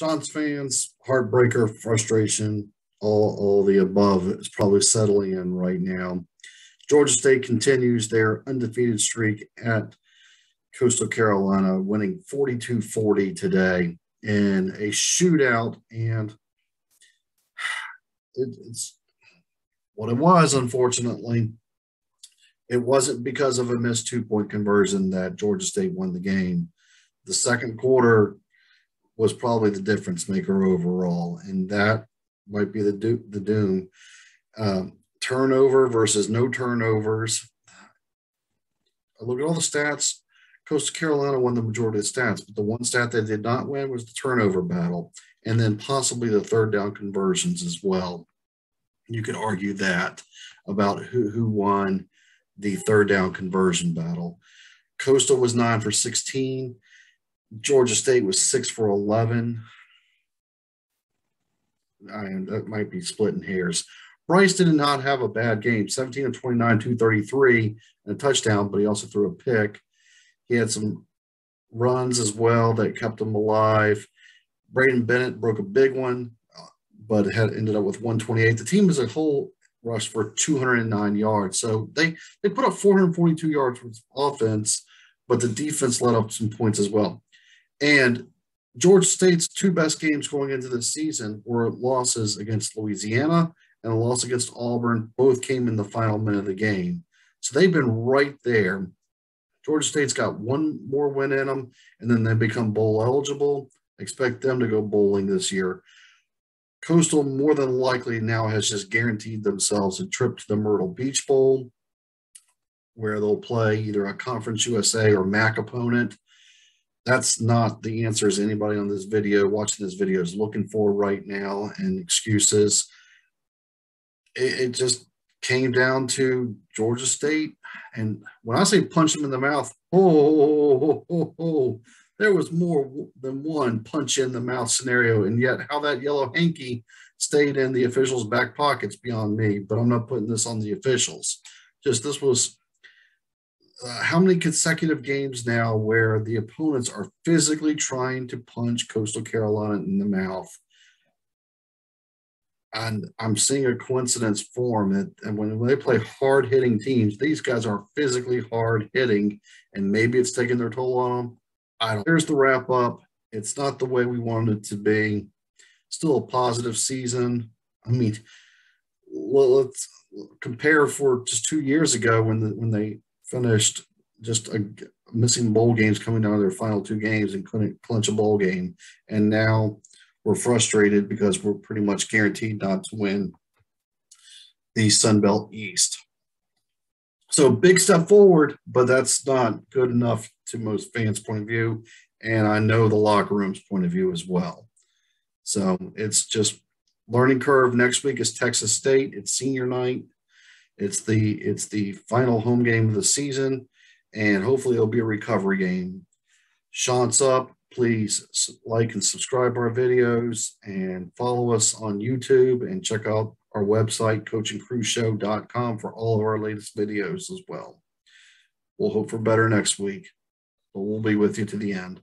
Chants fans, heartbreaker, frustration, all, all the above is probably settling in right now. Georgia State continues their undefeated streak at Coastal Carolina, winning 42 40 today in a shootout. And it, it's what it was, unfortunately. It wasn't because of a missed two point conversion that Georgia State won the game. The second quarter was probably the difference maker overall, and that might be the do- the doom. Um, turnover versus no turnovers. I look at all the stats. Coastal Carolina won the majority of the stats, but the one stat they did not win was the turnover battle, and then possibly the third down conversions as well. You could argue that about who, who won the third down conversion battle. Coastal was nine for 16. Georgia State was six for 11. I, that might be splitting hairs. Bryce did not have a bad game 17 of 29, 233, and a touchdown, but he also threw a pick. He had some runs as well that kept him alive. Braydon Bennett broke a big one, uh, but had ended up with 128. The team as a whole rushed for 209 yards. So they they put up 442 yards with offense, but the defense let up some points as well. And Georgia State's two best games going into the season were losses against Louisiana and a loss against Auburn. Both came in the final minute of the game. So they've been right there. Georgia State's got one more win in them, and then they become bowl eligible. Expect them to go bowling this year. Coastal more than likely now has just guaranteed themselves a trip to the Myrtle Beach Bowl, where they'll play either a Conference USA or MAC opponent. That's not the answers anybody on this video, watching this video, is looking for right now and excuses. It, it just came down to Georgia State. And when I say punch them in the mouth, oh, oh, oh, oh there was more than one punch in the mouth scenario. And yet, how that yellow hanky stayed in the officials' back pockets beyond me. But I'm not putting this on the officials. Just this was uh, how many consecutive games now where the opponents are physically trying to punch Coastal Carolina in the mouth. And I'm seeing a coincidence form that and when they play hard hitting teams, these guys are physically hard hitting, and maybe it's taking their toll on them. I don't. Here's the wrap up. It's not the way we wanted it to be. Still a positive season. I mean, let's compare for just two years ago when the, when they finished just a, missing bowl games coming down to their final two games and couldn't clinch a bowl game, and now we're frustrated because we're pretty much guaranteed not to win the Sun Belt East. So big step forward, but that's not good enough to most fans' point of view. And I know the locker room's point of view as well. So it's just learning curve. Next week is Texas State. It's senior night. It's the it's the final home game of the season, and hopefully it'll be a recovery game. Chants up. Please like and subscribe our videos and follow us on YouTube and check out our website, coachandcrewshow.com, for all of our latest videos as well. We'll hope for better next week, but we'll be with you to the end.